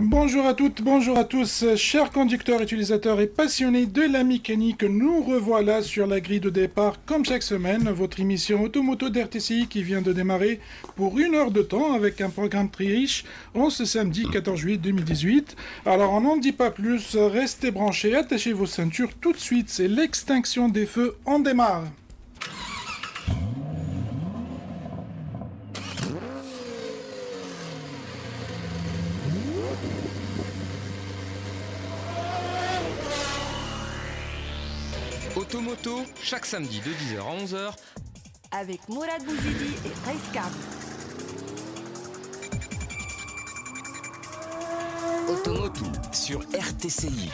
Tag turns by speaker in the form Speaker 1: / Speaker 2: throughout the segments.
Speaker 1: Bonjour à toutes, bonjour à tous, chers conducteurs, utilisateurs et passionnés de la mécanique. Nous revoilà sur la grille de départ, comme chaque semaine, votre émission Automoto d'RTCI qui vient de démarrer pour une heure de temps avec un programme très riche en ce samedi 14 juillet 2018. Alors, on n'en dit pas plus, restez branchés, attachez vos ceintures. Tout de suite, c'est l'extinction des feux, on démarre.
Speaker 2: Chaque samedi de 10h à 11h,
Speaker 3: avec Mourad Bouzidi et Kab.
Speaker 2: Automoto sur RTCI.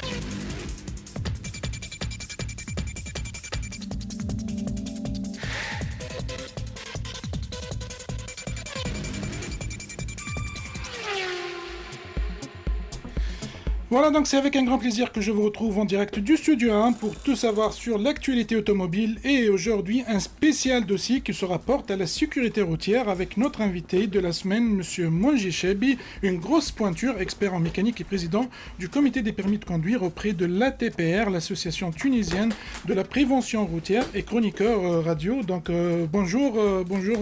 Speaker 1: Voilà, donc c'est avec un grand plaisir que je vous retrouve en direct du Studio 1 pour tout savoir sur l'actualité automobile et aujourd'hui un spécial dossier qui se rapporte à la sécurité routière avec notre invité de la semaine, Monsieur Monji Chebi, une grosse pointure, expert en mécanique et président du comité des permis de conduire auprès de l'ATPR, l'association tunisienne de la prévention routière et chroniqueur euh, radio. Donc euh, bonjour, euh, bonjour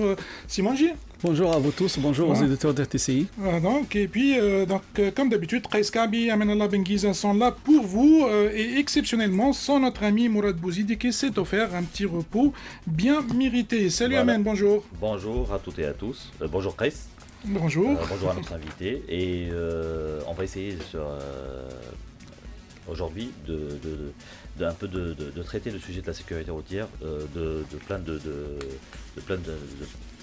Speaker 1: Simonji.
Speaker 4: Bonjour à vous tous, bonjour aux éditeurs de TCI.
Speaker 1: Voilà, donc, et puis, euh, donc, euh, comme d'habitude, Kabi, Amenallah Benguiza sont là pour vous euh, et exceptionnellement sans notre ami Mourad Bouzidi qui s'est offert un petit repos bien mérité. Salut Amen, bonjour.
Speaker 5: Bonjour à toutes et à tous. bonjour Chris.
Speaker 1: Bonjour.
Speaker 5: bonjour à notre invité. Et on va essayer aujourd'hui de, de, un peu de, traiter le sujet de la sécurité routière de, plein de, plein de,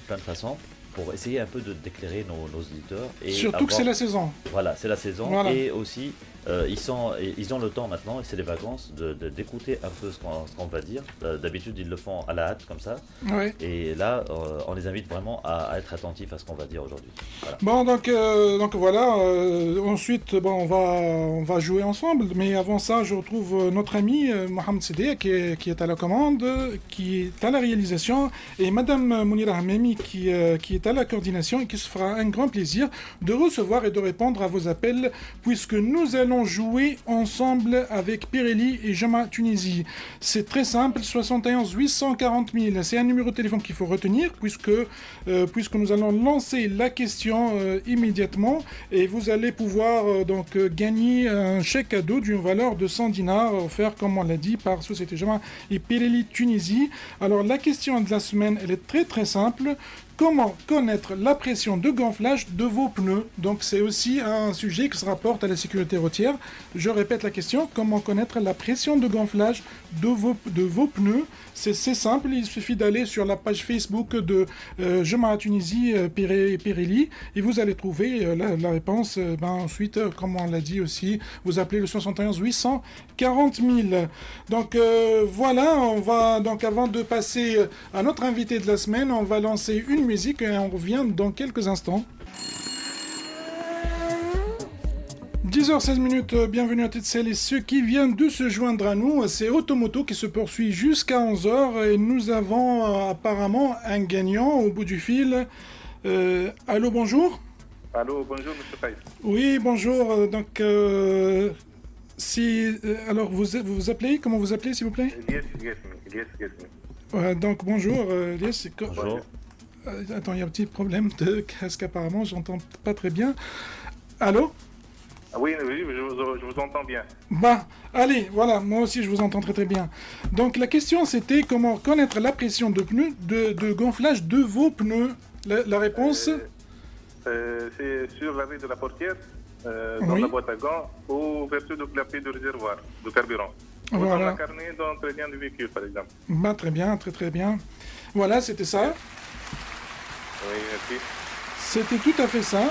Speaker 5: plein de façons pour essayer un peu d'éclairer nos, nos, auditeurs.
Speaker 1: Et Surtout que c'est la saison.
Speaker 5: Voilà, c'est la saison. Et aussi euh, ils, sont, ils ont le temps maintenant, et c'est les vacances, d'écouter de, un peu ce qu'on va dire. Euh, d'habitude, ils le font à la hâte, comme ça. Et là, euh, on les invite vraiment à, être attentifs à ce qu'on va dire aujourd'hui.
Speaker 1: Bon, donc, donc voilà. ensuite, bon, on, va, on va jouer ensemble. Mais avant ça, je retrouve notre ami Mohamed qui est, qui est à la commande, qui est à la réalisation, et Madame Mounira Hamemi, qui, qui est à la coordination, et qui se fera un grand plaisir de recevoir et de répondre à vos appels, puisque nous allons jouer ensemble avec Pirelli et Jama Tunisie. C'est très simple, 71 840 000. C'est un numéro de téléphone qu'il faut retenir puisque, euh, puisque nous allons lancer la question euh, immédiatement et vous allez pouvoir euh, donc gagner un chèque cadeau d'une valeur de 100 dinars offert, comme on l'a dit, par Société Jama et Pirelli Tunisie. Alors la question de la semaine, elle est très très simple. Comment connaître la pression de gonflage de vos pneus Donc c'est aussi un sujet qui se rapporte à la sécurité routière. Je répète la question, comment connaître la pression de gonflage de vos, pneus? C'est simple, il suffit d'aller sur la page Facebook de euh, Je Tunisie euh, Pirelli et vous allez trouver euh, la, réponse. Euh, ben, ensuite, comme on l'a dit aussi, vous appelez le 71 840 000. Donc voilà, on va donc avant de passer à notre invité de la semaine, on va lancer une musique et on revient dans quelques instants. 10h16 minutes, bienvenue à toutes celles et ceux qui viennent de se joindre à nous. C'est Automoto qui se poursuit jusqu'à 11h et nous avons euh, apparemment un gagnant au bout du fil. Euh, allô, bonjour
Speaker 6: Allô, bonjour, monsieur Paye.
Speaker 1: Oui, bonjour. Euh, donc, si, alors, vous vous appelez Comment vous appelez, s'il vous plaît?
Speaker 6: Yes, yes, yes, yes.
Speaker 1: donc, bonjour,
Speaker 5: Yes. Bonjour.
Speaker 1: Euh, attends, il y a un petit problème de casque apparemment, j'entends pas très bien. Allô
Speaker 6: ah oui, oui, je vous, entends bien.
Speaker 1: Bah, allez, voilà, moi aussi je vous entends très très bien. Donc la question c'était comment connaître la pression de pneus, de, gonflage de vos pneus? La, réponse euh,
Speaker 6: euh, C'est sur l'arrêt de la portière, dans la boîte à gants, ou vertu de clapet de réservoir de carburant. Voilà. Ou dans la carnet d'entretien du véhicule, par exemple.
Speaker 1: Bah, très bien, très très bien. Voilà, c'était ça.
Speaker 6: Oui.
Speaker 1: C'était tout à fait ça.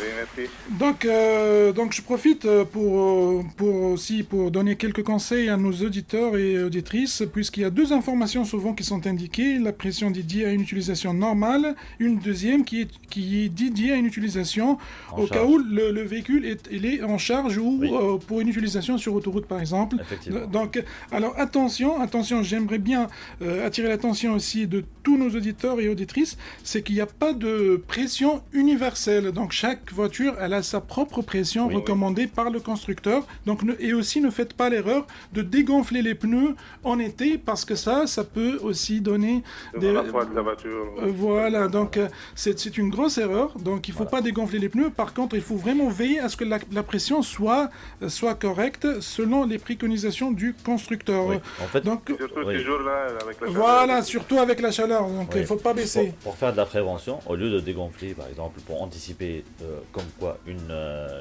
Speaker 6: Oui, merci.
Speaker 1: Donc, euh, donc je profite euh, pour, euh, pour aussi pour donner quelques conseils à nos auditeurs et auditrices, puisqu'il y a deux informations souvent qui sont indiquées. La pression dédiée à une utilisation normale, une deuxième qui est, qui est dédiée à une utilisation au cas où le, véhicule est, il est en charge ou pour une utilisation sur autoroute par exemple. Donc, alors attention, attention, j'aimerais bien attirer l'attention aussi de tous nos auditeurs et auditrices, c'est qu'il n'y a pas de pression universelle. Donc chaque chaque voiture, elle a sa propre pression recommandée par le constructeur. Donc, et aussi, ne faites pas l'erreur de dégonfler les pneus en été parce que ça, ça peut aussi donner
Speaker 6: des. La de la voiture.
Speaker 1: Euh, voilà, donc euh, c'est une grosse erreur. Donc, il ne faut pas dégonfler les pneus. Par contre, il faut vraiment veiller à ce que la, pression soit, soit correcte selon les préconisations du constructeur.
Speaker 6: En fait, donc, surtout ces jours-là, avec la chaleur.
Speaker 1: Voilà, surtout avec la chaleur. Donc, il ne faut pas baisser.
Speaker 5: Pour, faire de la prévention, au lieu de dégonfler, par exemple, pour anticiper euh, comme quoi une,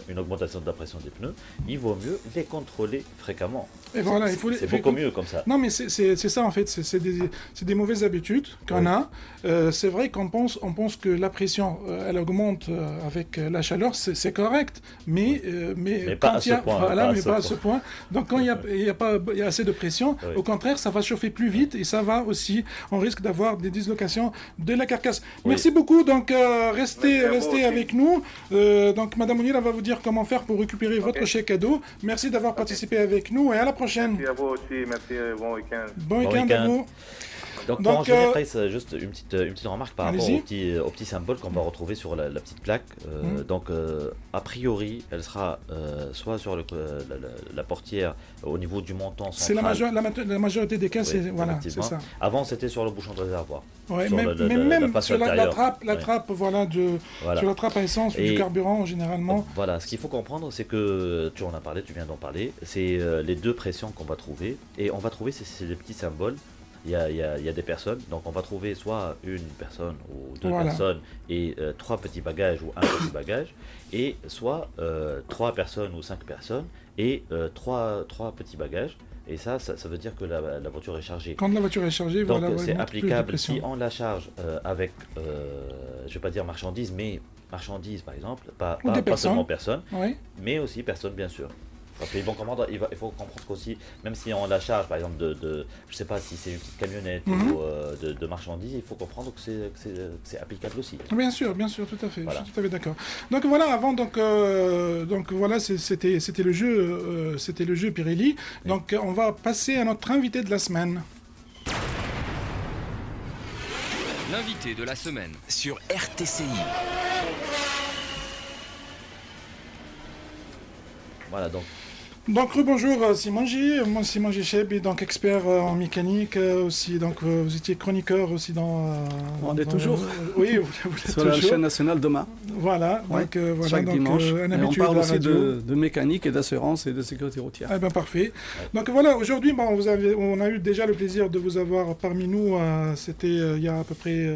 Speaker 5: une augmentation de la pression des pneus, il vaut mieux les contrôler fréquemment.
Speaker 1: Et voilà, il
Speaker 5: faut C'est beaucoup mieux comme ça.
Speaker 1: Non, mais c'est ça en fait. C'est des, des, mauvaises habitudes qu'on a. Euh, c'est vrai qu'on pense, on pense que la pression, euh, elle augmente euh, avec la chaleur, c'est correct. Mais, mais,
Speaker 5: pas à ce point.
Speaker 1: Voilà, mais pas à ce point. Donc quand il y a, y a, pas, y a assez de pression, au contraire, ça va chauffer plus vite et ça va aussi, on risque d'avoir des dislocations de la carcasse. Merci beaucoup. Donc restez, restez avec nous. Donc Madame Mounir va vous dire comment faire pour récupérer votre chèque cadeau. Merci d'avoir participé avec nous et à la prochaine.
Speaker 6: Merci à vous aussi, merci, bon week-end.
Speaker 1: Bon week-end à vous.
Speaker 5: Donc, pour Donc, euh... juste une petite, une petite remarque par rapport au petit, au petit symbole qu'on va retrouver sur la, petite plaque. Euh, mm. Donc, euh, a priori, elle sera euh, soit sur le, la, portière au niveau du montant
Speaker 1: C'est la, la, majorité des cas, c'est voilà, ça.
Speaker 5: Avant, c'était sur le bouchon de réservoir.
Speaker 1: Ouais, mais, même sur la, trappe, la trappe voilà, de, sur la trappe à essence ou du carburant, généralement.
Speaker 5: Voilà, ce qu'il faut comprendre, c'est que, tu en as parlé, tu viens d'en parler, c'est les deux pressions qu'on va trouver. Et on va trouver ces, des petits symboles il y, a, y a, des personnes. Donc on va trouver soit une personne ou deux personnes et euh, trois petits bagages ou un petit bagage, et soit euh, trois personnes ou cinq personnes et euh, trois, trois petits bagages. Et ça, ça, veut dire que la, la, voiture est chargée.
Speaker 1: Quand la voiture est chargée,
Speaker 5: Donc c'est applicable si on la charge avec, je ne vais pas dire marchandises, mais marchandises par exemple, pas, pas, seulement personnes, mais aussi personnes bien sûr. Parce qu'ils vont comprendre, il, faut comprendre qu'aussi, même si on la charge, par exemple, de, de je sais pas si c'est une petite camionnette mhm. ou euh, de, marchandises, il faut comprendre que c'est applicable aussi.
Speaker 1: Bien sûr, bien sûr, tout à fait. Je suis tout à fait d'accord. Donc voilà, avant, donc, euh, donc voilà, c'était c'était le jeu, euh, c'était le jeu Pirelli. Donc on va passer à notre invité de la semaine.
Speaker 2: L'invité de la semaine sur RTCI.
Speaker 5: Voilà, donc
Speaker 1: donc bonjour euh, Simon G, moi Simon G Cheb, donc expert euh, en mécanique euh, aussi, donc vous étiez chroniqueur aussi dans...
Speaker 4: On est toujours
Speaker 1: Oui,
Speaker 4: vous, êtes Sur la chaîne nationale demain.
Speaker 1: Voilà, donc voilà,
Speaker 4: Chaque dimanche. on parle aussi de, mécanique et d'assurance et de sécurité routière.
Speaker 1: Eh bien parfait. Donc voilà, aujourd'hui bon, vous avez, on a eu déjà le plaisir de vous avoir parmi nous, c'était il y a à peu près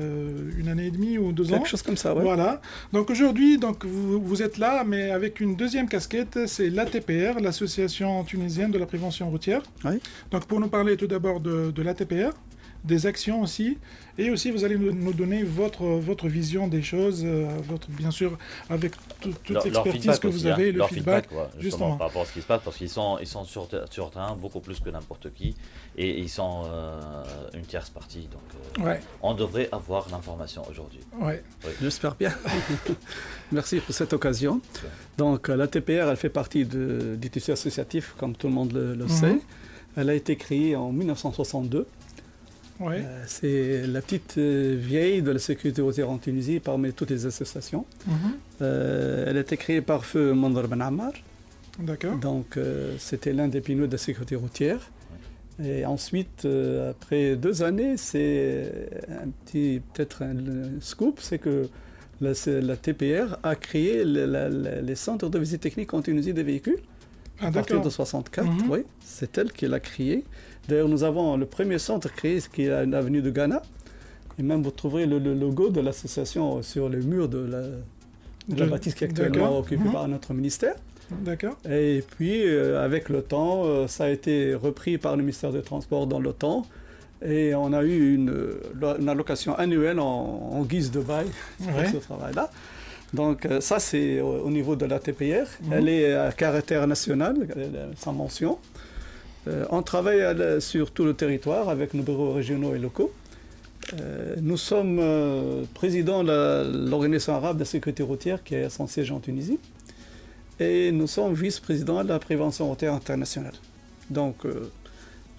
Speaker 1: une année et demie ou deux
Speaker 4: ans.
Speaker 1: Quelque
Speaker 4: chose comme ça, ouais.
Speaker 1: Voilà, donc aujourd'hui donc vous, vous êtes là, mais avec une deuxième casquette, c'est l'ATPR, l'association tunisienne de la prévention routière. Donc pour nous parler tout d'abord de, de l'ATPR, des actions aussi, et aussi vous allez nous, donner votre, votre vision des choses, euh, votre, bien sûr avec toute l'expertise que vous avez,
Speaker 5: hein. le feedback, justement, par rapport à ce qui se passe, parce qu'ils sont, ils sont sur, sur terrain beaucoup plus que n'importe qui, et ils sont euh, une tierce partie, donc euh, on devrait avoir l'information aujourd'hui.
Speaker 1: Ouais.
Speaker 4: J'espère bien. Merci pour cette occasion. Donc la TPR, elle fait partie du tissu associatif, comme tout le monde le, mhm. sait. Elle a été créée en 1962 euh, c'est la petite euh, vieille de la sécurité routière en Tunisie parmi toutes les associations. Mhm. Euh, elle a été créée par feu Mandar Ben Ammar.
Speaker 1: D'accord.
Speaker 4: Donc c'était l'un des piliers de la sécurité routière. Et ensuite, après deux années, c'est un petit, peut-être un, scoop, c'est que la, la, TPR a créé les centres de visite technique en Tunisie des véhicules. Ah, à partir de 64, mhm. oui, c'est elle qui l'a créé. D'ailleurs, nous avons le premier centre créé, qui est à l'avenue de Ghana. Et même vous trouverez le, logo de l'association sur le mur de la, bâtisse qui est actuellement occupée mhm. par notre ministère.
Speaker 1: D'accord.
Speaker 4: Et puis, euh, avec le temps, euh, ça a été repris par le ministère des Transports dans le temps. Et on a eu une, allocation annuelle en, guise de bail pour ce travail-là. Donc euh, ça, c'est au, niveau de la TPR. Mhm. Elle est à caractère national, sans mention. Euh, on travaille sur tout le territoire avec nos bureaux régionaux et locaux. Euh, nous sommes euh, présidents de l'Organisation arabe de la sécurité routière qui est son siège en Tunisie. Et nous sommes vice-présidents de la prévention routière internationale. Donc,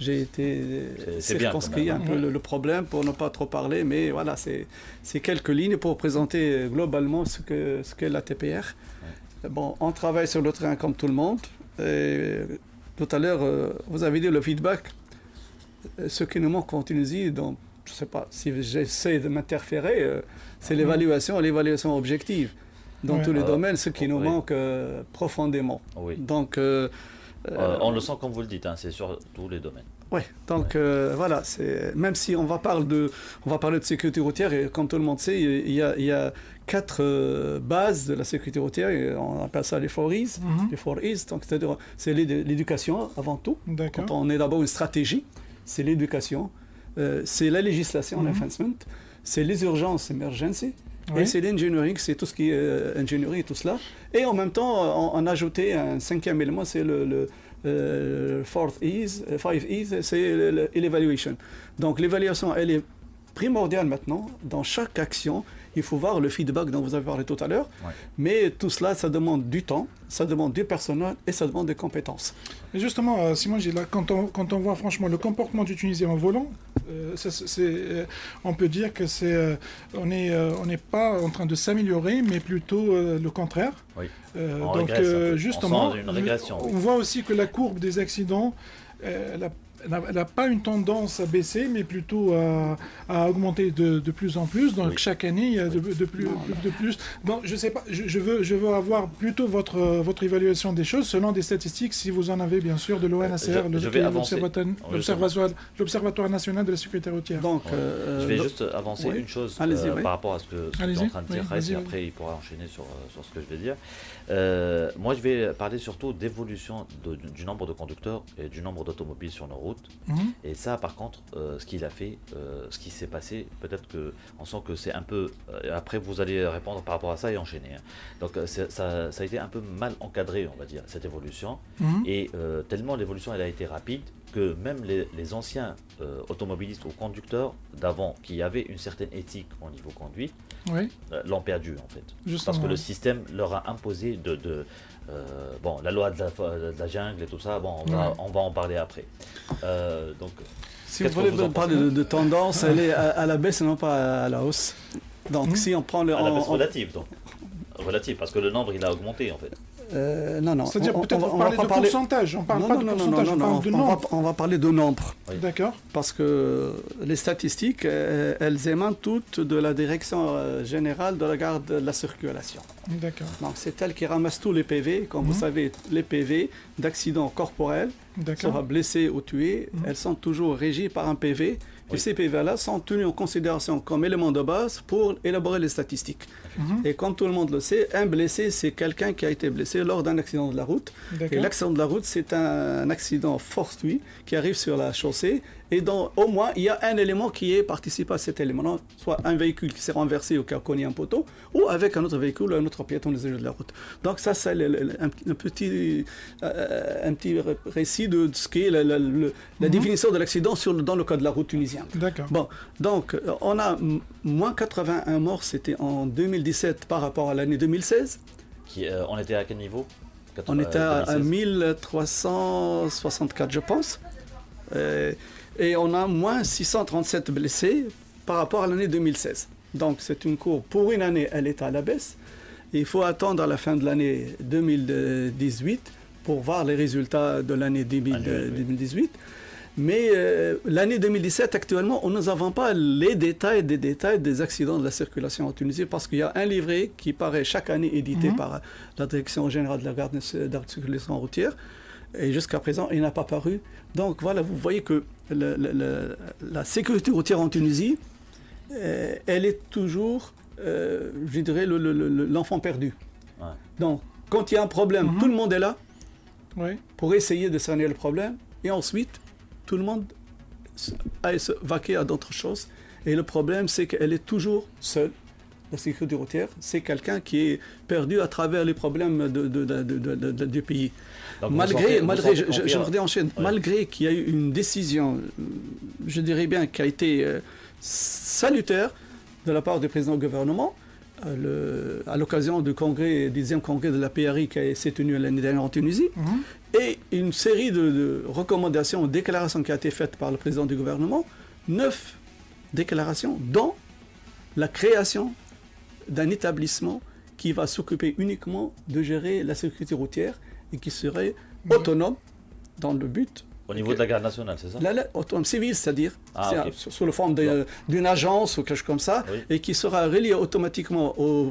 Speaker 4: j'ai été circonscrit un peu le, problème pour ne pas trop parler, mais voilà, c'est quelques lignes pour présenter globalement ce qu'est ce la TPR. Bon, on travaille sur le train comme tout le monde. Et tout à l'heure, euh, vous avez dit le feedback. Euh, ce qui nous manque en Tunisie, donc, je ne sais pas si j'essaie de m'interférer, euh, c'est l'évaluation, l'évaluation objective. Dans tous les domaines, ce qui nous manque profondément.
Speaker 5: Oui.
Speaker 4: Donc,
Speaker 5: on le sent comme vous le dites, hein, c'est sur tous les domaines.
Speaker 4: Oui, donc voilà, c'est même si on va parler de, on va parler de sécurité routière et comme tout le monde sait, il y a, il y a quatre euh, bases de la sécurité routière. On appelle ça les four E's. Les four E's, donc c'est-à-dire c'est l'éducation avant tout. Quand on est d'abord une stratégie, c'est l'éducation, euh, c'est la législation, mm l'enforcement, c'est les urgences, emergency. Et c'est l'engineering, c'est tout ce qui est euh, ingénierie et tout cela. Et en même temps, on, a ajouté un cinquième élément, c'est le, le fourth E's, five E's, c'est l'évaluation. Donc l'évaluation, elle est primordiale maintenant dans chaque action il faut voir le feedback dont vous avez parlé tout à l'heure. Mais tout cela, ça demande du temps, ça demande du personnel et ça demande des compétences.
Speaker 1: Et justement, euh, Simon, là, quand, on, quand on voit franchement le comportement du Tunisien en volant, euh, euh, on peut dire que c'est, on n'est on n'est pas en train de s'améliorer, mais plutôt le contraire.
Speaker 5: Oui.
Speaker 1: donc, justement, on, on, voit aussi que la courbe des accidents, elle a elle n'a pas une tendance à baisser, mais plutôt à, augmenter de, plus en plus. Donc chaque année, il y a de, plus, de plus. Bon, je sais pas, je, veux, je veux avoir plutôt votre, votre évaluation des choses selon des statistiques, si vous en avez bien sûr, de l'ONACR, l'Observatoire national de la sécurité routière.
Speaker 5: Donc, euh, je vais juste avancer une chose euh, par rapport à ce que, tu es en train de dire, et après il pourra enchaîner sur, euh, sur ce que je vais dire. Moi, je vais parler surtout d'évolution du nombre de conducteurs et du nombre d'automobiles sur nos routes Mhm. Et ça, par contre, euh, ce qu'il a fait, euh, ce qui s'est passé, peut-être que on sent que c'est un peu. Euh, après, vous allez répondre par rapport à ça et enchaîner. Hein. Donc, ça, ça, a été un peu mal encadré, on va dire, cette évolution. Mhm. Et tellement l'évolution, elle a été rapide que même les, anciens automobilistes ou conducteurs d'avant qui avaient une certaine éthique au niveau conduite l'ont perdu en fait. Parce que le système leur a imposé de, euh, bon, la loi de la, jungle et tout ça, bon, on va, on va en parler après. Euh, donc,
Speaker 4: si vous voulez parler de, tendance, elle est à, la baisse et non pas à la hausse. Donc, hmm. si on prend le.
Speaker 5: À la baisse relative, donc. Relative, parce que le nombre, il a augmenté en fait.
Speaker 4: Euh, non, non.
Speaker 1: C'est-à-dire peut-être on, parler de pourcentage. On parle pas de pourcentage, on parle de
Speaker 4: nombre. On va, parler de nombre.
Speaker 1: D'accord.
Speaker 4: Parce que les statistiques, elles émanent toutes de la direction euh, générale de la garde de la circulation.
Speaker 1: D'accord.
Speaker 4: Donc c'est elle qui ramasse tous les PV. Comme vous mhm. savez, les PV d'accidents corporels, soit blessés ou tués, mhm. elles sont toujours régies par un PV et ces PV-là sont tenus en considération comme élément de base pour élaborer les statistiques. Mhm. Et comme tout le monde le sait, un blessé, c'est quelqu'un qui a été blessé lors d'un accident de la route. Et l'accident de la route, c'est un accident fortuit qui arrive sur la chaussée et donc, au moins, il y a un élément qui est participé à cet élément, soit un véhicule qui s'est renversé ou qui a cogné un poteau, ou avec un autre véhicule ou un autre piéton des de la route. Donc ça, c'est un, petit, euh, un petit récit de ce qu'est la, la, la, mhm. définition de l'accident dans le cas de la route tunisienne.
Speaker 1: D'accord.
Speaker 4: Bon, donc on a moins 81 morts, c'était en 2017 par rapport à l'année 2016.
Speaker 5: Qui, euh, on était à quel niveau?
Speaker 4: On était à 1364, je pense. Euh, et on a moins 637 blessés par rapport à l'année 2016. Donc c'est une courbe, pour une année, elle est à la baisse. Il faut attendre à la fin de l'année 2018 pour voir les résultats de l'année 2018. Mais euh, l'année 2017, actuellement, nous n'avons pas les détails des détails des accidents de la circulation en Tunisie parce qu'il y a un livret qui paraît chaque année édité mhm. par la Direction générale de la garde de la circulation routière. Et jusqu'à présent, il n'a pas paru. Donc voilà, vous voyez que la sécurité routière en Tunisie, euh, elle est toujours, euh, je dirais, l'enfant perdu. Donc, quand il y a un problème, mhm. tout le monde est là pour essayer de cerner le problème. Et ensuite, tout le monde a se vaquer à d'autres choses. Et le problème, c'est qu'elle est toujours seule. La sécurité routière, c'est quelqu'un qui est perdu à travers les problèmes du pays malgré, malgré, je, je, malgré qu'il y a eu une décision, je dirais bien, qui a été euh, salutaire de la part du président du gouvernement, à l'occasion du congrès, 10e congrès de la PRI qui s'est tenu l'année dernière en Tunisie, mhm. et une série de, de, recommandations, déclarations qui a été faites par le président du gouvernement, neuf déclarations, dont la création d'un établissement qui va s'occuper uniquement de gérer la sécurité routière et qui serait mhm. autonome dans le but
Speaker 5: au niveau de la garde nationale, c'est ça
Speaker 4: la, Autonome civile, c'est-à-dire ah, sous le forme d'une agence ou quelque chose comme ça, et qui sera reliée automatiquement au,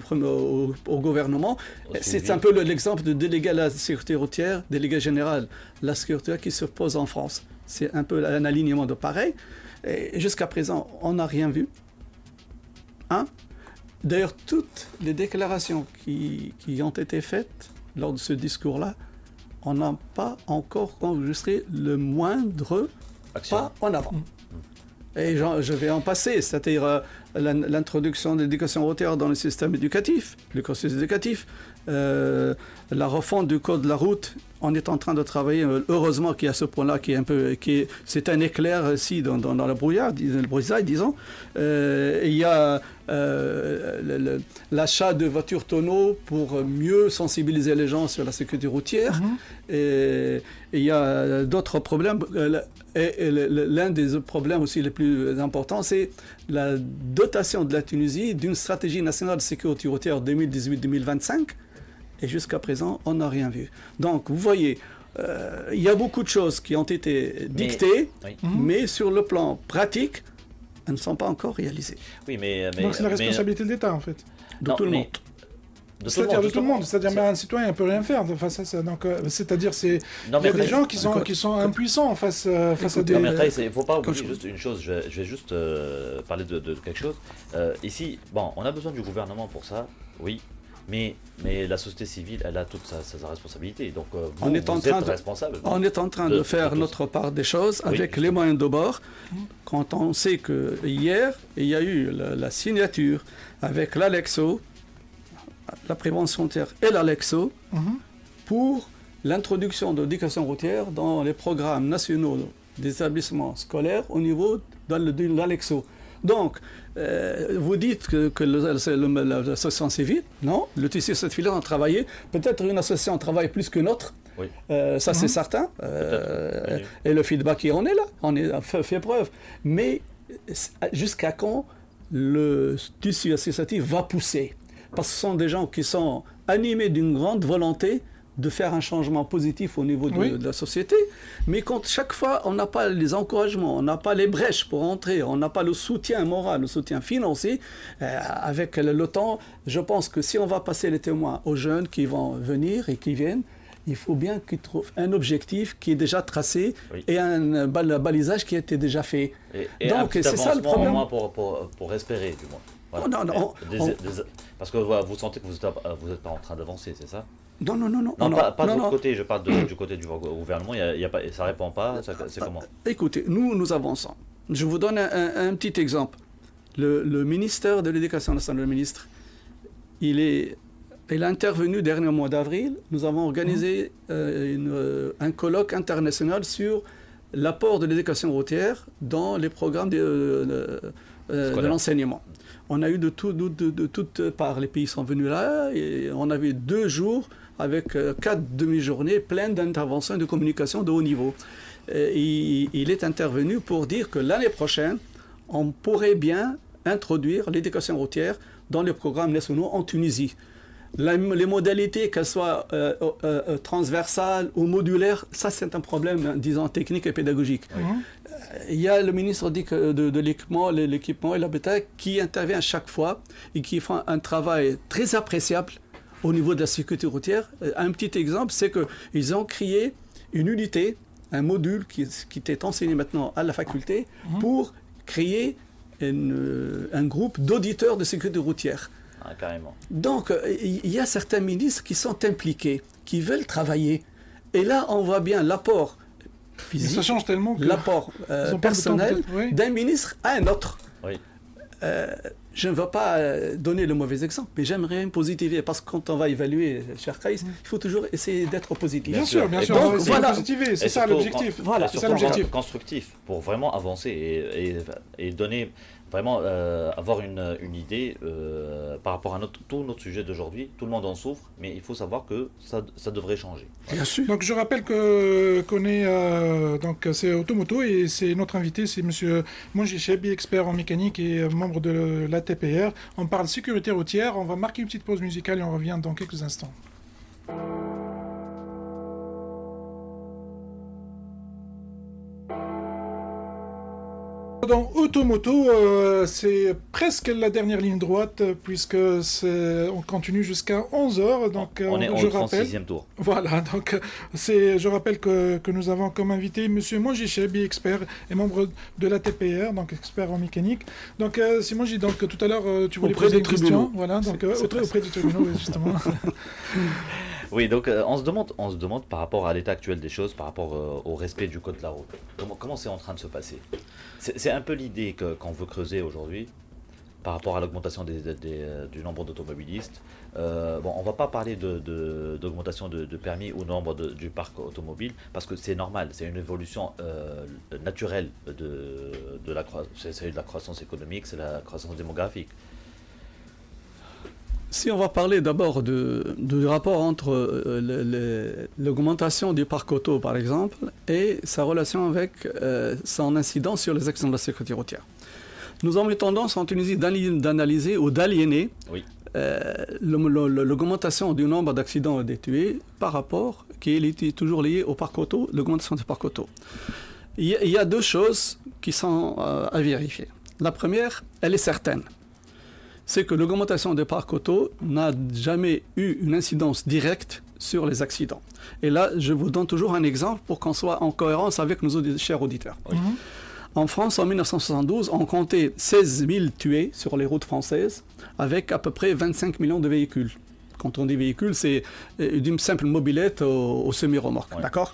Speaker 4: au, gouvernement. C'est un peu l'exemple de délégué à la sécurité routière, délégué général la sécurité qui se pose en France. C'est un peu un alignement de pareil. Et jusqu'à présent, on n'a rien vu. Hein? D'ailleurs, toutes les déclarations qui, qui ont été faites lors de ce discours-là, on n'a pas encore enregistré le moindre pas en avant. Et je vais en passer, c'est-à-dire euh, l'introduction de l'éducation routière dans le système éducatif, le cursus éducatif, euh, la refonte du code de la route. On est en train de travailler, euh, heureusement qu'il y a ce point-là qui est un peu, qui c'est un éclair ici dans, dans, la brouillard, le brouillard, disons. Euh, il y a l'achat de voitures tonneaux pour mieux sensibiliser les gens sur la sécurité routière. Mm-hmm. Et, il y a d'autres problèmes. Et, l'un des problèmes aussi les plus importants, c'est la dotation de la Tunisie d'une stratégie nationale de sécurité routière 2018-2025 et jusqu'à présent, on n'a rien vu. Donc, vous voyez, euh, il y a beaucoup de choses qui ont été dictées, mais, sur le plan pratique, elles ne sont pas encore réalisées.
Speaker 5: Oui, mais,
Speaker 1: Donc c'est la responsabilité de l'État, en fait.
Speaker 4: De tout le monde.
Speaker 1: C'est-à-dire de tout le monde, c'est-à-dire un citoyen ne peut rien faire. Enfin, ça, euh, c'est-à-dire c'est il y a des gens qui sont qui sont impuissants face euh, face à des. Non
Speaker 5: mais il faut pas oublier juste une chose. Je vais, juste parler de, de, quelque chose. ici, bon, on a besoin du gouvernement pour ça, oui, mais, mais la société civile, elle a toute sa, responsabilité. Donc, euh, vous, on est en train êtes de, responsable.
Speaker 4: On est en train de, faire notre part des choses avec les moyens de bord. Quand on sait que hier, il y a eu la, signature avec l'Alexo, la prévention routière et l'Alexo, mhm. pour l'introduction de l'éducation routière dans les programmes nationaux des établissements scolaires au niveau de l'Alexo. Donc, euh, vous dites que, que l'association civile, non, le TC cette filière a travaillé. Peut-être une association travaille plus que notre. Euh, ça, c'est mhm. certain. Euh, et le feedback, on est là. On est fait, fait preuve. Mais jusqu'à quand le tissu associatif va pousser? Parce que ce sont des gens qui sont animés d'une grande volonté de faire un changement positif au niveau de, la société. Mais quand chaque fois on n'a pas les encouragements, on n'a pas les brèches pour entrer, on n'a pas le soutien moral, le soutien financier, euh, avec le, temps, je pense que si on va passer les témoins aux jeunes qui vont venir et qui viennent, il faut bien qu'ils trouvent un objectif qui est déjà tracé et un balisage qui a été déjà fait.
Speaker 5: Et, Donc c'est ça le problème. pour, pour, pour espérer, du moins. Oh, non, non, parce que vous sentez que vous n'êtes pas en train d'avancer, c'est ça?
Speaker 4: Non, non, non, non.
Speaker 5: Non, pas, pas de l'autre côté, je parle du côté du gouvernement, y a, y a pas, ça ne répond pas, c'est comment?
Speaker 4: Écoutez, nous, nous avançons. Je vous donne un, petit exemple. Le, ministère de l'Éducation nationale, le ministre, il, est, il a intervenu dernier mois d'avril. Nous avons organisé mmh. euh, une, euh, un colloque international sur l'apport de l'éducation routière dans les programmes de, de l'enseignement. On a eu de, tout, de, de, toutes parts. Les pays sont venus là et on avait deux jours avec euh, quatre demi-journées pleines d'interventions et de communication de haut niveau. Et il est intervenu pour dire que l'année prochaine, on pourrait bien introduire l'éducation routière dans les programmes nationaux en Tunisie. les modalités, qu'elles soient euh, euh, transversales ou modulaires, ça c'est un problème, disons, technique et pédagogique. Il y a le ministre de, de, de l'équipement et l'habitat qui intervient à chaque fois et qui fait un travail très appréciable au niveau de la sécurité routière. Euh, un petit exemple, c'est qu'ils ont créé une unité, un module qui, qui était enseigné maintenant à la faculté mhm. pour créer euh, un groupe d'auditeurs de sécurité routière.
Speaker 5: Ah, carrément.
Speaker 4: Donc, euh, il y a certains ministres qui sont impliqués, qui veulent travailler. Et là, on voit bien l'apport physique, l'apport personnel d'un ministre à un autre. Oui je ne veux pas euh, donner le mauvais exemple, mais j'aimerais positiver, parce que quand on va évaluer, cher Kais, il faut toujours essayer d'être positif.
Speaker 1: Bien sûr, bien sûr, donc, voilà. c'est ça l'objectif.
Speaker 5: Voilà, c'est ça l'objectif. constructif, pour vraiment avancer et, et, donner vraiment euh, avoir une, une idée euh, par rapport à tout notre sujet d'aujourd'hui. Tout le monde en souffre, mais il faut savoir que ça, ça devrait changer.
Speaker 1: Bien sûr. Donc je rappelle que qu'on est euh, donc c'est Automoto et c'est notre invité, c'est Monsieur Monji Chebi, expert en mécanique et membre de l'ATPR. On parle sécurité routière. On va marquer une petite pause musicale et on revient dans quelques instants. Dans Automoto, euh, c'est presque la dernière ligne droite puisque on continue jusqu'à 11h. Donc,
Speaker 5: on est
Speaker 1: euh, je
Speaker 5: au 36e tour.
Speaker 1: Voilà, donc c'est, je rappelle que, que, nous avons comme invité M. Mongichebi, expert et membre de la TPR, donc expert en mécanique. Donc euh, Simon, j'ai donc tout à l'heure, tu voulais
Speaker 4: auprès
Speaker 1: poser
Speaker 4: des tribunaux.
Speaker 1: Voilà, donc auprès, auprès, du tribunal, justement.
Speaker 5: Oui, donc on, se demande, on se demande par rapport à l'état actuel des choses, par rapport au respect du code de la route, comment c'est en train de se passer? C'est un peu l'idée qu'on veut creuser aujourd'hui par rapport à l'augmentation euh, du nombre d'automobilistes. Euh, bon, on ne va pas parler d'augmentation de, de, permis ou nombre du parc automobile parce que c'est normal, c'est une évolution euh, naturelle de, de de la croissance économique, c'est la croissance démographique.
Speaker 4: Si on va parler d'abord du rapport entre euh, l'augmentation du parc auto, par exemple, et sa relation avec euh, son incidence sur les accidents de la sécurité routière. Nous avons eu tendance en Tunisie d'analyser ou d'aliéner euh, l'augmentation du nombre d'accidents et des tués par rapport, qui est toujours lié au parc auto, l'augmentation du parc auto. Il y, a deux choses qui sont à vérifier. La première, elle est certaine c'est que l'augmentation des parcs auto n'a jamais eu une incidence directe sur les accidents. Et là, je vous donne toujours un exemple pour qu'on soit en cohérence avec nos chers auditeurs. Mhm. En France, en 1972, on comptait 16 000 tués sur les routes françaises, avec à peu près 25 millions de véhicules. Quand on dit véhicules, c'est euh, d'une simple mobilette au, semi-remorque. D'accord?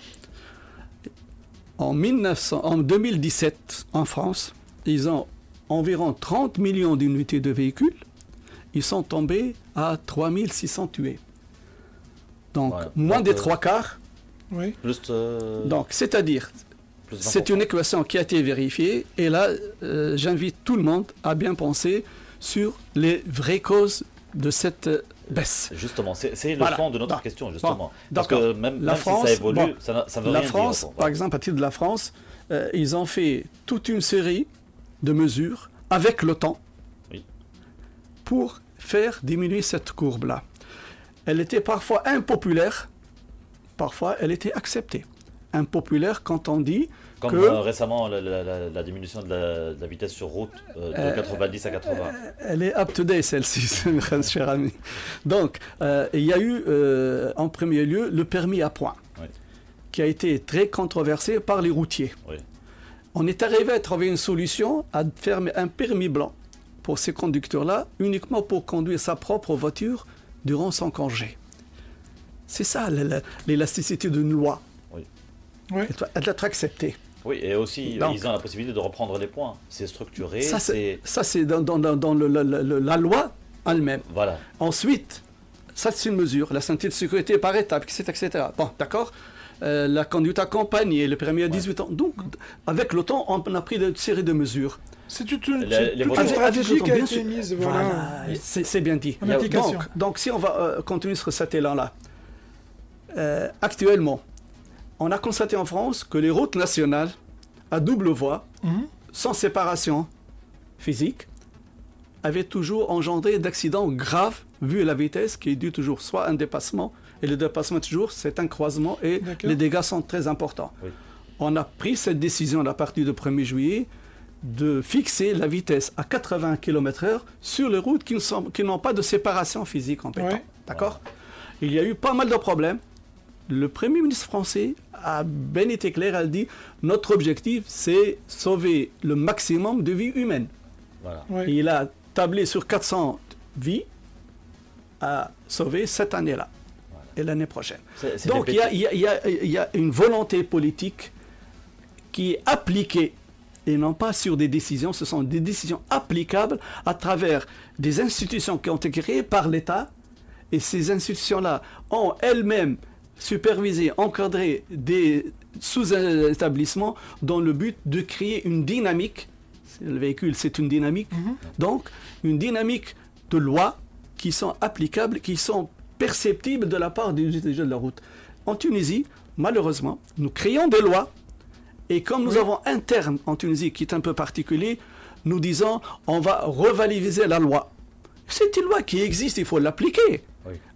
Speaker 4: En, en 2017, en France, ils ont environ 30 millions d'unités de véhicules ils sont tombés à 3600 tués. Donc, moins des trois quarts.
Speaker 1: Oui.
Speaker 5: Euh,
Speaker 4: Donc, c'est-à-dire, c'est une équation qui a été vérifiée. Et là, euh, j'invite tout le monde à bien penser sur les vraies causes de cette baisse.
Speaker 5: Justement, c'est le fond de notre question, justement. Parce que même, la France, si ça évolue, ça, ça veut
Speaker 4: la
Speaker 5: rien
Speaker 4: France,
Speaker 5: dire,
Speaker 4: par exemple, à titre de la France, euh, ils ont fait toute une série de mesures avec le temps pour faire diminuer cette courbe-là. Elle était parfois impopulaire, parfois elle était acceptée. Impopulaire quand on dit
Speaker 5: Comme
Speaker 4: que...
Speaker 5: Euh, récemment la, diminution de la, vitesse sur route euh, de 90 euh, à 80.
Speaker 4: Elle est up-to-date celle-ci, cher ami. Donc, il y a eu en premier lieu le permis à points, qui a été très controversé par les routiers. On est arrivé à trouver une solution à faire un permis blanc pour ces conducteurs-là uniquement pour conduire sa propre voiture durant son congé. C'est ça l'élasticité d'une loi.
Speaker 5: Oui.
Speaker 4: Elle doit être acceptée.
Speaker 5: Oui, et aussi, ils ont la possibilité de reprendre les points. C'est structuré.
Speaker 4: Ça, c'est dans, dans, dans le, la loi elle-même.
Speaker 5: Voilà.
Speaker 4: Ensuite, ça, c'est une mesure. La santé de sécurité par étapes, etc. etc. Bon, d'accord euh, La conduite accompagnée, le permis à 18 ans. Donc, avec le temps, on a pris une série de mesures.
Speaker 1: C'est toute une, stratégie qui a été mise. Voilà.
Speaker 4: C'est bien dit. Donc, si on va euh, continuer sur cet élan-là, euh, actuellement, on a constaté en France que les routes nationales à double voie, mhm. sans séparation physique, avaient toujours engendré d'accidents graves vu la vitesse qui est due toujours soit un dépassement, et le dépassement toujours c'est un croisement et les dégâts sont très importants. On a pris cette décision à partir du 1er juillet de fixer la vitesse à 80 km/h sur les routes qui n'ont pas de séparation physique en pétant. D'accord? Il y a eu pas mal de problèmes. Le Premier ministre français a bien été clair, elle dit notre objectif c'est sauver le maximum de vies humaines. il a tablé sur 400 vies à sauver cette année-là et l'année prochaine. Donc il y, y a une volonté politique qui est appliquée et non pas sur des décisions. Ce sont des décisions applicables à travers des institutions qui ont été créées par l'État. Et ces institutions-là ont elles-mêmes supervisé, encadré des sous-établissements dans le but de créer une dynamique le véhicule, c'est une dynamique. Mhm. Donc, une dynamique de lois qui sont applicables, qui sont perceptibles de la part des utilisateurs de la route. En Tunisie, malheureusement, nous créons des lois et comme nous avons un terme en Tunisie qui est un peu particulier, nous disons on va revaliser la loi. C'est une loi qui existe, il faut l'appliquer.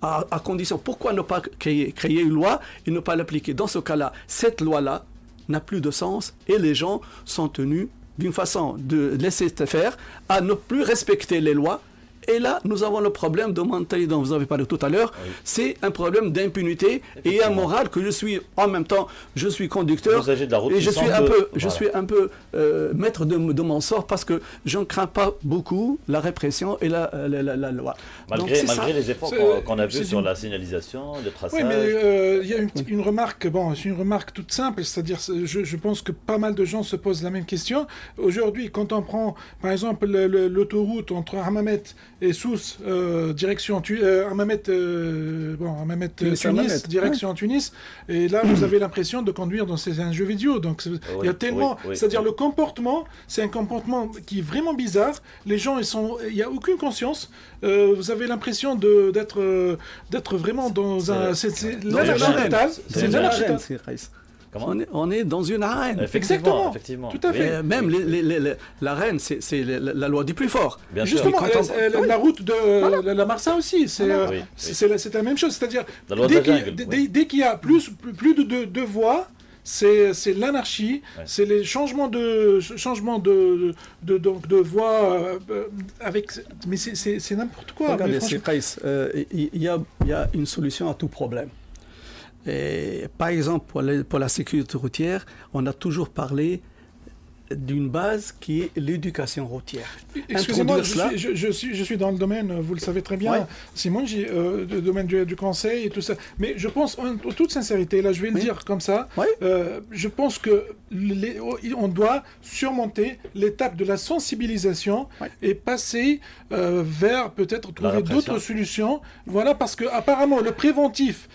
Speaker 4: À, condition, pourquoi ne pas créer, créer une loi et ne pas l'appliquer? Dans ce cas-là, cette loi-là n'a plus de sens et les gens sont tenus d'une façon de laisser faire à ne plus respecter les lois et là, nous avons le problème de mentalité dont vous avez parlé tout à l'heure. C'est un problème d'impunité et un moral que je suis en même temps, je suis conducteur et je suis, un peu, je suis un peu maître de, de, mon sort parce que je ne crains pas beaucoup la répression et la, la, loi.
Speaker 5: Malgré, malgré les efforts qu'on a vus sur la signalisation, le traçage.
Speaker 1: Oui, mais euh, il y a une, une, remarque, bon, c'est une remarque toute simple, c'est-à-dire, je, je, pense que pas mal de gens se posent la même question. Aujourd'hui, quand on prend, par exemple, l'autoroute entre Hammamet et Sousse, euh, direction euh, euh, bon, Tunis, direction Tunis. Et là, vous avez l'impression de conduire dans ces, un jeu vidéo. Donc, il y a tellement. C'est-à-dire, le comportement, c'est un comportement qui est vraiment bizarre. Les gens, ils sont. Il n'y a aucune conscience. vous avez l'impression d'être d'être vraiment dans un. C'est
Speaker 4: l'anarchie C'est l'anarchie on, est, dans une arène.
Speaker 5: Exactement. Effectivement.
Speaker 1: Tout à fait.
Speaker 4: même l'arène, c'est la, loi du plus fort.
Speaker 1: Justement, la, route de la, Marsa aussi, c'est la même chose. C'est-à-dire, dès qu'il y a plus, plus de deux voies, c'est l'anarchie, c'est les changements de changements de de, donc de voix euh, avec mais c'est n'importe quoi.
Speaker 4: Regardez, euh, il y, a, y a une solution à tout problème. Et, par exemple, pour, pour, la sécurité routière, on a toujours parlé d'une base qui est l'éducation routière.
Speaker 1: Excusez-moi, je, je, suis, je suis dans le domaine, vous le savez très bien, Simon, j'ai euh, le domaine du, conseil et tout ça. Mais je pense, en, toute sincérité, là je vais le dire comme ça, euh, je pense que les, on doit surmonter l'étape de la sensibilisation et passer euh, vers peut-être trouver d'autres solutions. Voilà, parce que apparemment le préventif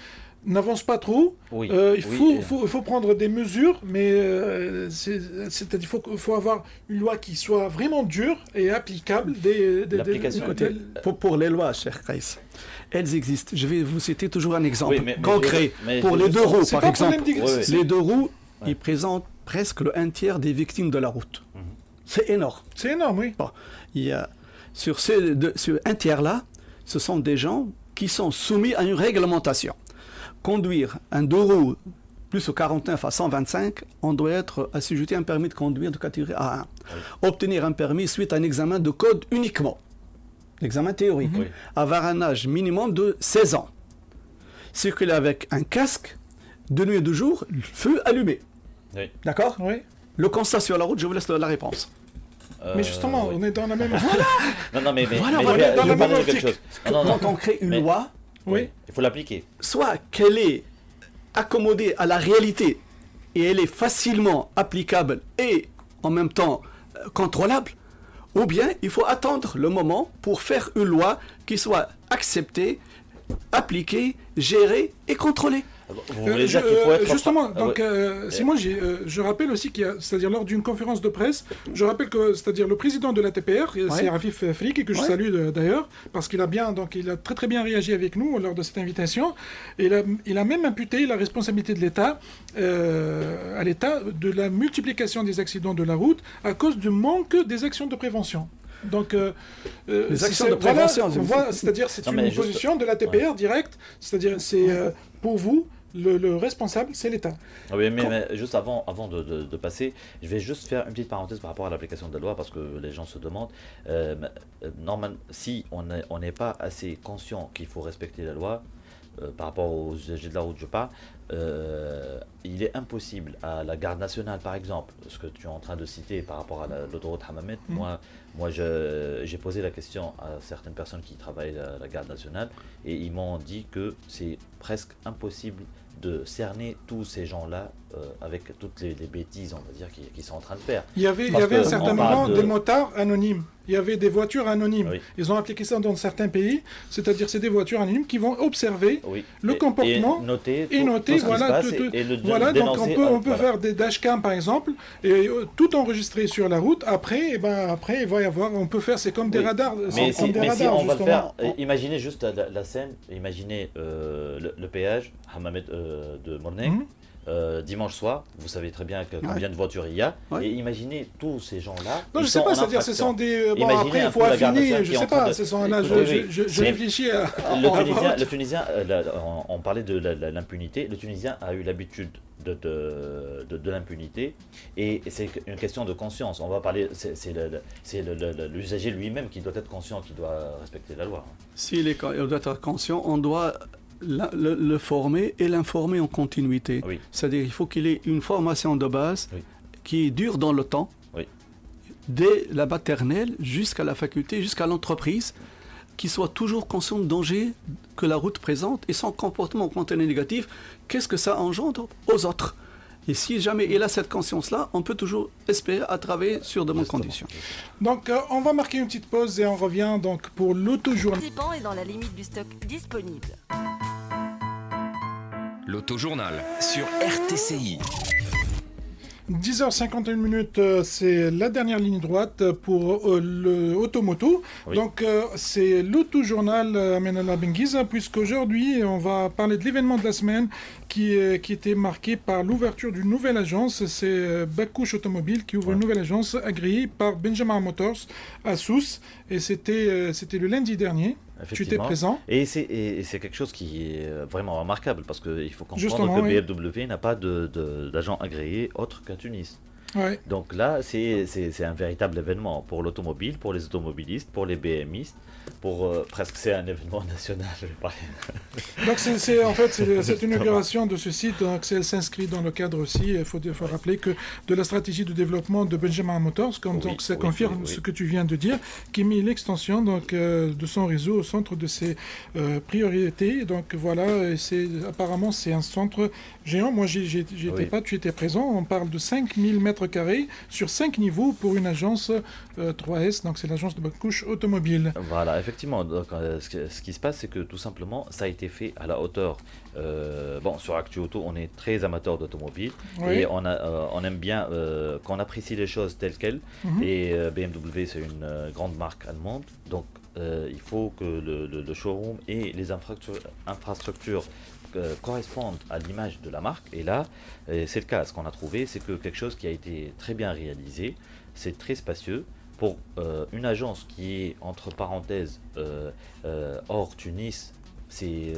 Speaker 1: n'avance pas trop. Euh, il faut, faut, faut, prendre des mesures, mais euh, c'est-à-dire qu'il faut, faut, avoir une loi qui soit vraiment dure et applicable. Des, des,
Speaker 4: pour, pour, les lois, cher Kreis, elles existent. Je vais vous citer toujours un exemple concret. pour les deux roues, par exemple, les deux roues, ils présentent presque le un tiers des victimes de la route. Mhm. C'est énorme.
Speaker 1: C'est énorme, oui.
Speaker 4: il y a, sur, ce, sur un tiers-là, ce sont des gens qui sont soumis à une réglementation conduire un deux roues plus au 49 à 125, on doit être assujetti à un permis de conduire de catégorie A1. Obtenir un permis suite à un examen de code uniquement, l'examen théorique, avoir un âge minimum de 16 ans, circuler avec un casque, de nuit et de jour, feu allumé. D'accord?
Speaker 1: Oui.
Speaker 4: Le constat sur la route, je vous laisse la réponse.
Speaker 1: Euh, mais justement, on est dans la même.
Speaker 5: Voilà Non, non, mais, mais, voilà, on est dans la même
Speaker 4: quelque chose. Quand on crée une loi,
Speaker 5: oui. Il faut l'appliquer.
Speaker 4: Soit qu'elle est accommodée à la réalité et elle est facilement applicable et en même temps euh, contrôlable, ou bien il faut attendre le moment pour faire une loi qui soit acceptée, appliquée, gérée et contrôlée.
Speaker 1: Euh, euh, justement, ah donc, euh, Simon, je rappelle aussi qu'il y a, c'est-à-dire lors d'une conférence de presse, je rappelle que, c'est-à-dire le président de la TPR, c'est Rafif Frik, et que je salue d'ailleurs, parce qu'il a bien, donc il a très très bien réagi avec nous lors de cette invitation, et il a, il a même imputé la responsabilité de l'État à l'État de la multiplication des accidents de la route à cause du manque des actions de prévention. Donc,
Speaker 4: les actions de prévention,
Speaker 1: c'est-à-dire c'est une position de la TPR directe, c'est-à-dire c'est pour vous le, responsable, c'est l'État.
Speaker 5: Ah oui, mais, juste avant, avant de, passer, je vais juste faire une petite parenthèse par rapport à l'application de la loi, parce que les gens se demandent, euh, euh normalement, si on n'est pas assez conscient qu'il faut respecter la loi, euh, par rapport aux usagers de la route, je parle, euh, il est impossible à la garde nationale, par exemple, ce que tu es en train de citer par rapport à l'autoroute Hamamet, mm. moi, moi j'ai posé la question à certaines personnes qui travaillent à la garde nationale et ils m'ont dit que c'est presque impossible de cerner tous ces gens-là euh, avec toutes les, bêtises, on va dire, qu'ils sont en train de faire.
Speaker 1: Il y avait, il y avait à un certain moment des motards anonymes. Il y avait des voitures anonymes. Ils ont appliqué ça dans certains pays, c'est-à-dire c'est des voitures anonymes qui vont observer le comportement
Speaker 5: et noter,
Speaker 1: et noter voilà, voilà donc on peut, on peut faire des dashcams par exemple et euh, tout enregistrer sur la route. Après, et eh ben après il va y avoir, on peut faire, c'est comme des radars.
Speaker 5: Mais,
Speaker 1: si,
Speaker 5: des radars, on va le faire, imaginez juste la, scène, imaginez euh, le, péage de Morning. Mhm. Euh, dimanche soir, vous savez très bien combien de voitures il y a. Et imaginez tous ces gens-là.
Speaker 1: Non, je sais pas, c'est-à-dire ce sont des. Bon, après, il faut affiner, je sais pas, ce sont là, je, je, réfléchis à.
Speaker 5: Le Tunisien, le Tunisien euh, on, parlait de l'impunité, le Tunisien a eu l'habitude de, de, de, l'impunité et c'est une question de conscience. On va parler, c'est l'usager lui-même qui doit être conscient, qui doit respecter la loi.
Speaker 4: S'il doit être conscient, on doit le, former et l'informer en continuité. C'est-à-dire qu'il faut qu'il ait une formation de base qui dure dans le temps, dès la maternelle jusqu'à la faculté, jusqu'à l'entreprise, qui soit toujours conscient du danger que la route présente et son comportement quand elle est négatif, qu'est-ce que ça engendre aux autres. Et si jamais il a cette conscience-là, on peut toujours espérer à travailler sur de bonnes conditions.
Speaker 1: Donc, euh, on va marquer une petite pause et on revient donc pour l'autojournal.
Speaker 3: est dans la limite du stock disponible.
Speaker 2: L'autojournal sur RTCI.
Speaker 1: 10h51 minutes, euh, c'est la dernière ligne droite pour euh, le Automoto. Donc, euh, c'est l'auto-journal Amenala Benguiza, puisqu'aujourd'hui, on va parler de l'événement de la semaine qui, qui était marqué par l'ouverture d'une nouvelle agence. C'est Bakouche Automobile qui ouvre une nouvelle agence agréée par Benjamin Motors à Sousse. Et c'était c'était le lundi dernier. Tu étais présent.
Speaker 5: Et c'est quelque chose qui est vraiment remarquable parce qu'il faut comprendre que BMW n'a pas d'agent agréé autre qu'à Tunis. Donc là, c'est un véritable événement pour l'automobile, pour les automobilistes, pour les BMistes, pour euh, presque c'est un événement national.
Speaker 1: donc c'est en fait cette inauguration de ce site, donc elle s'inscrit dans le cadre aussi. Il faut, faut, rappeler que de la stratégie de développement de Benjamin Motors, comme, donc ça confirme ce que tu viens de dire, qui met l'extension donc euh, de son réseau au centre de ses euh, priorités. Donc voilà, c'est apparemment c'est un centre géant. Moi j'étais étais pas, tu étais présent. On parle de 5000 mètres carrés sur 5 niveaux pour une agence 3S, donc c'est l'agence de couche automobile.
Speaker 5: Voilà, effectivement, euh, ce, qui se passe, c'est que tout simplement, ça a été fait à la hauteur. Euh, bon, sur Actu Auto, on est très amateur d'automobile et on, a, euh, on aime bien qu'on apprécie les choses telles quelles. Mhm. Et BMW, c'est une grande marque allemande, donc il faut que le, showroom et les infrastructures correspondent à l'image de la marque. Et là, c'est le cas. Ce qu'on a trouvé, c'est que quelque chose qui a été très bien réalisé, c'est très spacieux pour euh, une agence qui est entre parenthèses euh, euh, hors Tunis, c'est,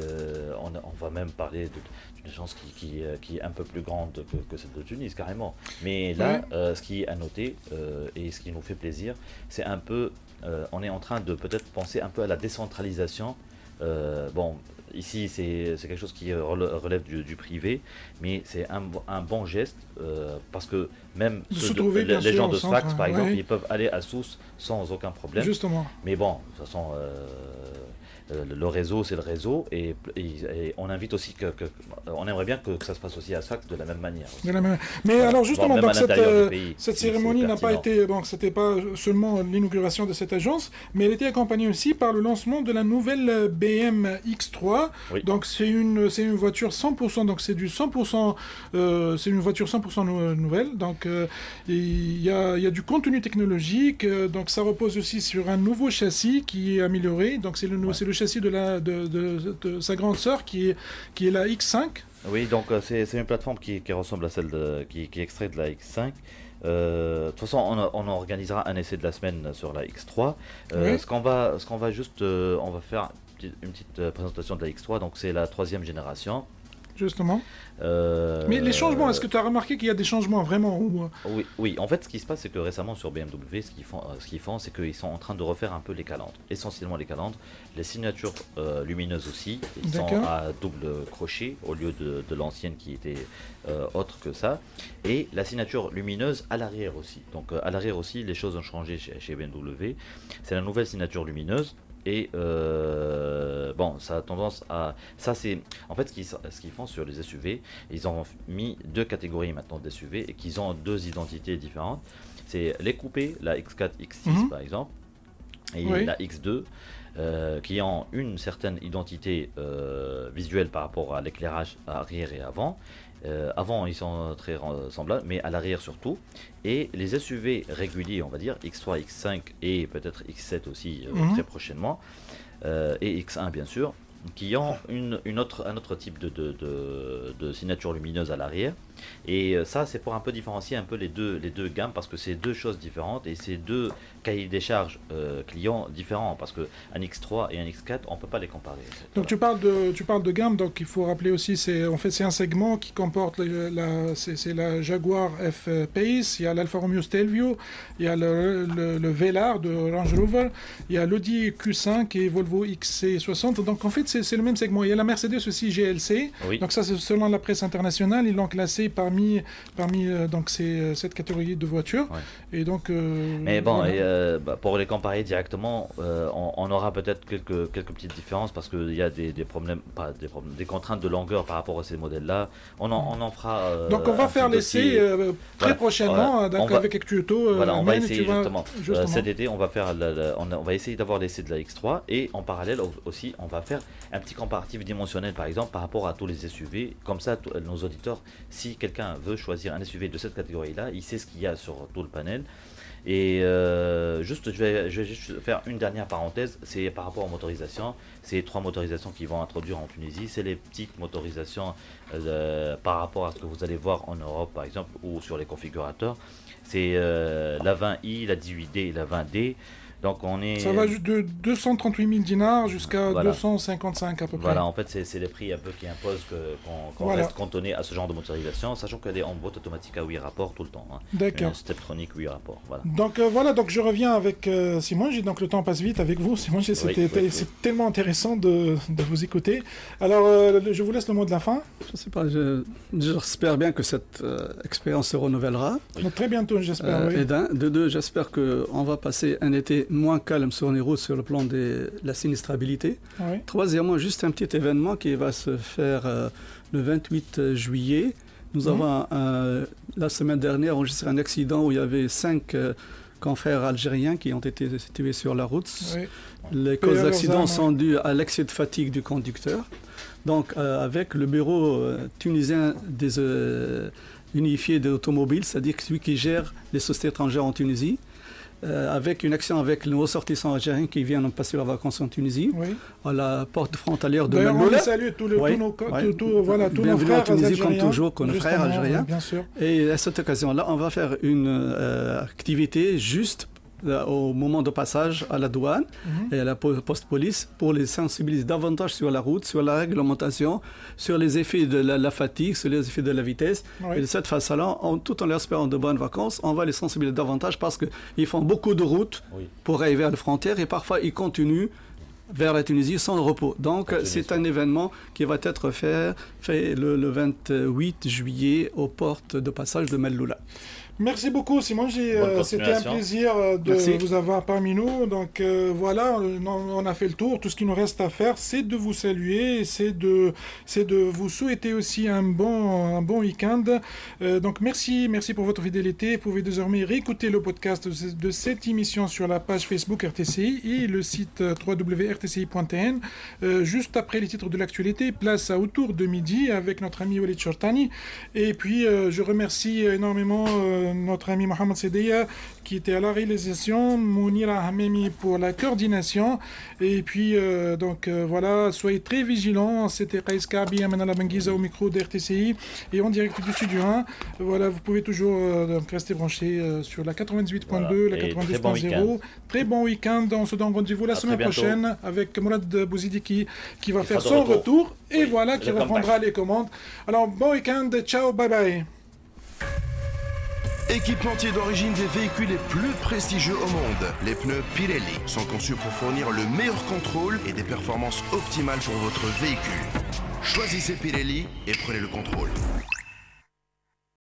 Speaker 5: on, va même parler d'une agence qui, qui, est un peu plus grande que, celle de Tunis, carrément. Mais là, ce qui est à noter et ce qui nous fait plaisir, c'est un peu, on est en train de peut-être penser un peu à la décentralisation. bon, Ici, c'est quelque chose qui relève du, privé, mais c'est un, un, bon geste euh, parce que même les, gens de Sfax, par exemple, ils peuvent aller à Sousse sans aucun problème.
Speaker 1: Justement.
Speaker 5: Mais bon, de toute façon, euh, le réseau, c'est le réseau, et, on invite aussi que, on aimerait bien que, ça se passe aussi à Sfax de la même manière.
Speaker 1: Mais alors justement, donc cette, euh, cette cérémonie n'a pas été, bon, c'était pas seulement l'inauguration de cette agence, mais elle était accompagnée aussi par le lancement de la nouvelle BM X3. Donc c'est une, c'est une voiture 100%, donc c'est du 100%, euh, c'est une voiture 100% nouvelle. Donc il y a, y, a, du contenu technologique, donc ça repose aussi sur un nouveau châssis qui est amélioré. Donc c'est le, c'est le châssis de, la, de, de, sa grande sœur qui est, qui est la X5.
Speaker 5: Oui, donc euh, c'est une plateforme qui, qui, ressemble à celle de, qui, qui est extraite de la X5. Euh, de toute façon, on, on, organisera un essai de la semaine sur la X3. Euh, ce qu'on va, ce qu'on va juste, on va faire une petite présentation de la X3. Donc c'est la troisième génération
Speaker 1: justement. Euh, Mais les changements, est-ce que tu as remarqué qu'il y a des changements vraiment ou...
Speaker 5: oui, oui, en fait, ce qui se passe, c'est que récemment sur BMW, ce qu'ils font, euh, ce qu'ils font, c'est qu'ils sont en train de refaire un peu les calandres, essentiellement les calandres, les signatures euh, lumineuses aussi, ils sont à double crochet au lieu de, l'ancienne qui était autre que ça, et la signature lumineuse à l'arrière aussi. Donc à l'arrière aussi, les choses ont changé chez, chez BMW. C'est la nouvelle signature lumineuse Et bon, ça a tendance à. Ça, c'est. En fait, ce qu'ils font sur les SUV, ils ont mis deux catégories maintenant de SUV et qu'ils ont deux identités différentes. C'est les coupés, la X4, X6 mhm. par exemple, et la X2. Euh, qui ont une certaine identité euh, visuelle par rapport à l'éclairage arrière et avant. Euh, avant, ils sont très semblables, mais à l'arrière surtout. Et les SUV réguliers, on va dire, X3, X5 et peut-être X7 aussi mhm. très prochainement, et X1 bien sûr, qui ont une, une autre, un autre type de, de, de, signature lumineuse à l'arrière. Et euh, ça, c'est pour un peu différencier un peu les deux, les deux gammes parce que c'est deux choses différentes et c'est deux cahiers des charges euh, clients différents parce qu'un X3 et un X4, on ne peut pas les comparer.
Speaker 1: Donc tu parles, de, tu parles de gamme, donc il faut rappeler aussi, c'est en fait c'est un segment qui comporte la, c'est, la Jaguar F Pace, il y a l'Alfa Romeo Stelvio, il y a le, le, Velar de Range Rover, il y a l'Audi Q5 et Volvo XC60. Donc en fait c'est, le même segment. Il y a la Mercedes aussi GLC. Donc ça c'est selon la presse internationale, ils l'ont classé parmi, parmi euh, donc euh, cette catégorie de voitures. Et donc, euh,
Speaker 5: Mais bon, bah, pour les comparer directement, on, aura peut-être quelques, quelques petites différences parce qu'il y a des, des, problèmes, pas des problèmes, des contraintes de longueur par rapport à ces modèles-là. On en, on en fera.
Speaker 1: donc on va faire l'essai très prochainement avec Actuto.
Speaker 5: Voilà, on va essayer justement, cet été, on va faire, on, va essayer d'avoir l'essai de la X3 et en parallèle aussi, on va faire un petit comparatif dimensionnel par exemple par rapport à tous les SUV. Comme ça, nos auditeurs, si quelqu'un veut choisir un SUV de cette catégorie-là, il sait ce qu'il y a sur tout le panel. Et euh, juste, je vais, juste faire une dernière parenthèse, c'est par rapport aux motorisations. C'est trois motorisations qui vont introduire en Tunisie. C'est les petites motorisations euh, par rapport à ce que vous allez voir en Europe, par exemple, ou sur les configurateurs. C'est euh, la 20i, la 18D et la 20D. Donc on est...
Speaker 1: Ça va de 238 000 dinars jusqu'à 255 à peu près.
Speaker 5: Voilà, en fait, c'est les prix un peu qui imposent qu'on reste cantonné à ce genre de motorisation, sachant qu'elle est en boîte automatique à 8 rapports tout le temps. Hein.
Speaker 1: D'accord.
Speaker 5: Steptronic 8 rapports. Voilà.
Speaker 1: Donc euh, voilà, donc je reviens avec euh, Simon. Donc le temps passe vite avec vous. Simon, c'était c'est tellement intéressant de, de, vous écouter. Alors euh, je vous laisse le mot de la fin.
Speaker 4: Je sais pas, j'espère bien que cette expérience se renouvellera.
Speaker 1: très bientôt, j'espère.
Speaker 4: Oui. Et d'un, de deux, j'espère qu'on va passer un été moins calme sur les routes sur le plan de la sinistrabilité. Troisièmement, juste un petit événement qui va se faire euh, le 28 juillet. Nous avons, la semaine dernière, enregistré un accident où il y avait cinq euh, confrères algériens qui ont été tués sur la route. Les causes d'accident sont dues à l'excès de fatigue du conducteur. Donc, euh, avec le bureau tunisien des unifiés d'automobiles, c'est-à-dire celui qui gère les sociétés étrangères en Tunisie, euh, avec une action avec nos ressortissants algériens qui viennent passer leurs vacances en Tunisie, à la porte frontalière de Malmoula.
Speaker 1: on les salue tous, les, tous nos, voilà, tous nos frères en Tunisie algériens,
Speaker 4: comme toujours, nos frères algériens.
Speaker 1: Bien sûr.
Speaker 4: Et à cette occasion-là, on va faire une euh, activité juste au moment de passage à la douane mhm. et à la poste police pour les sensibiliser davantage sur la route, sur la réglementation, sur les effets de la, fatigue, sur les effets de la vitesse. Et de cette façon-là, tout en leur espérant de bonnes vacances, on va les sensibiliser davantage parce qu'ils font beaucoup de routes pour arriver à la frontière et parfois ils continuent vers la Tunisie sans repos. Donc c'est un événement qui va être fait, fait le, le 28 juillet aux portes de passage de Melloula.
Speaker 1: Merci beaucoup, Simon. Euh, c'était un plaisir euh, de vous avoir parmi nous. Donc euh, voilà, on, a fait le tour. Tout ce qu'il nous reste à faire, c'est de vous saluer, c'est de, c'est de vous souhaiter aussi un bon, un bon week-end. donc merci, merci pour votre fidélité. Vous pouvez désormais réécouter le podcast de, cette émission sur la page Facebook RTCI et le site www.rtci.tn. juste après les titres de l'actualité, place à autour de midi avec notre ami Walid Chortani. Et puis je remercie énormément notre ami Mohamed Sedeya qui était à la réalisation, Mounira Hamemi pour la coordination. Et puis, euh, donc euh, voilà, soyez très vigilants. C'était Kais Kabi, Amenala Benguiza au micro d'RTCI et en direct du Studio 1. Voilà, vous pouvez toujours euh, donc rester branché sur la 98.2, la 90.0. Très bon week-end. On se donne rendez-vous la semaine prochaine avec Mourad Bouzidiki qui va faire son retour. Et voilà, qui reprendra les commandes. Alors, bon week-end. Ciao, bye bye.
Speaker 7: Équipementier d'origine des véhicules les plus prestigieux au monde, les pneus Pirelli sont conçus pour fournir le meilleur contrôle et des performances optimales pour votre véhicule. Choisissez Pirelli et prenez le contrôle.